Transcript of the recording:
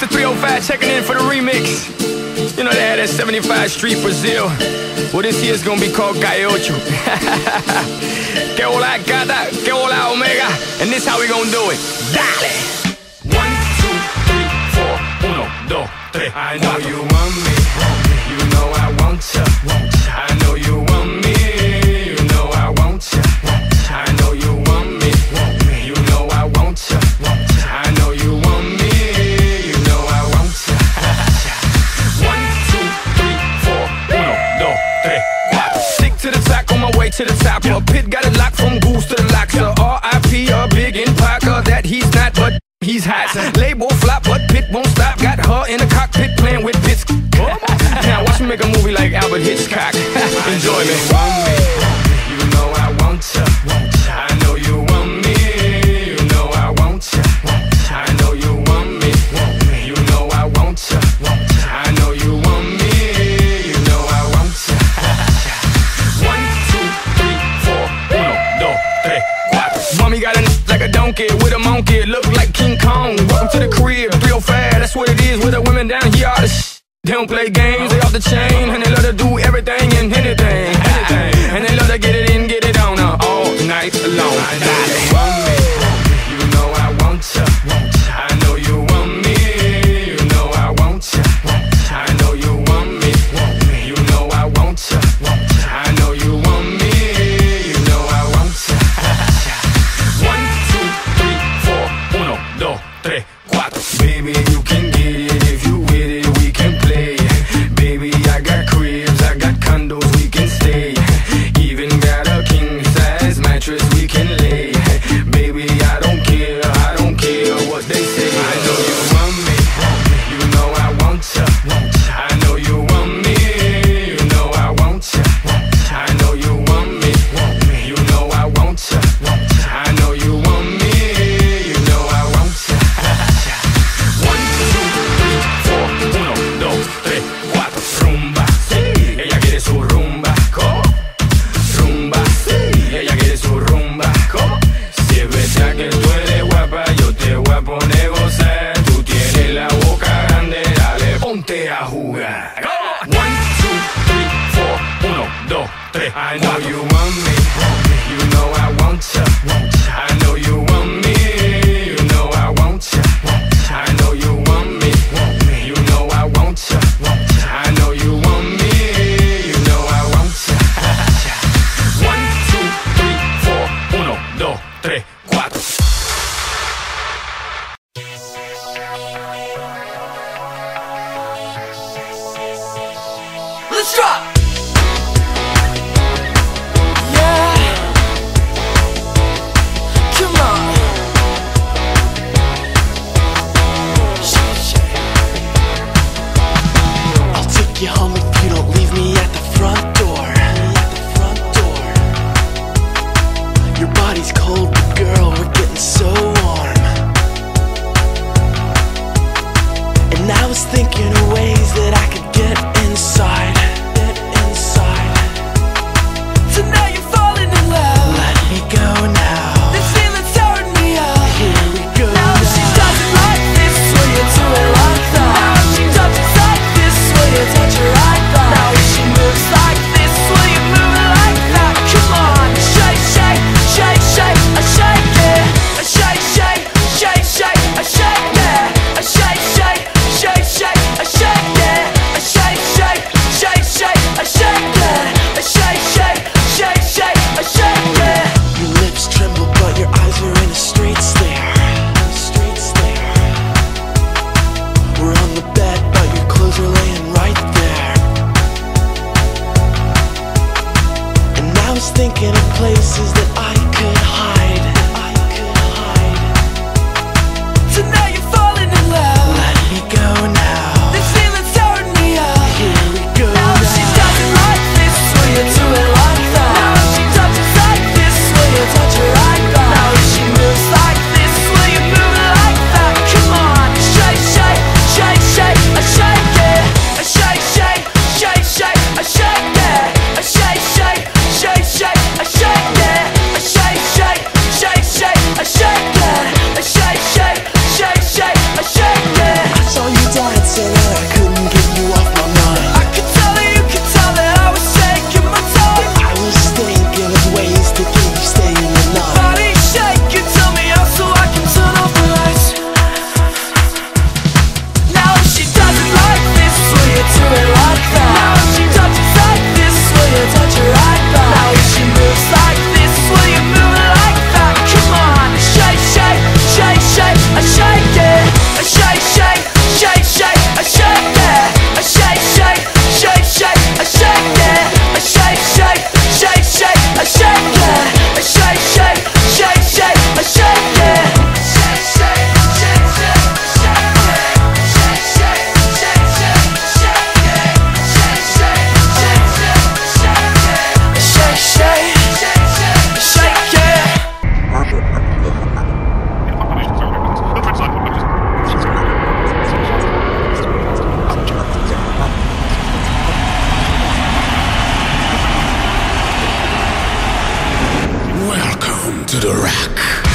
it's the 305 checking in for the remix. You know they had that 75 Street Brazil. Well, this year's gonna be called Calle Ocho. que hola gata, que hola omega. And this how we gonna do it. Dale! One, two, three, four, uno, dos, tres. I know you won't stop. Got her in the cockpit playing with bits. now watch me make a movie like Alfred Hitchcock. Enjoy me. that's what it is with the women down here. All the sh- they don't play games, they off the chain, and they love to do everything and anything, anything. And they love to get it in, get it on, uh, all night long. Got it. You know I want you. una. Go! One, two, three, four. Uno, dos, tres, I know you want me. You know I want drop. thinking of places that I to the rack.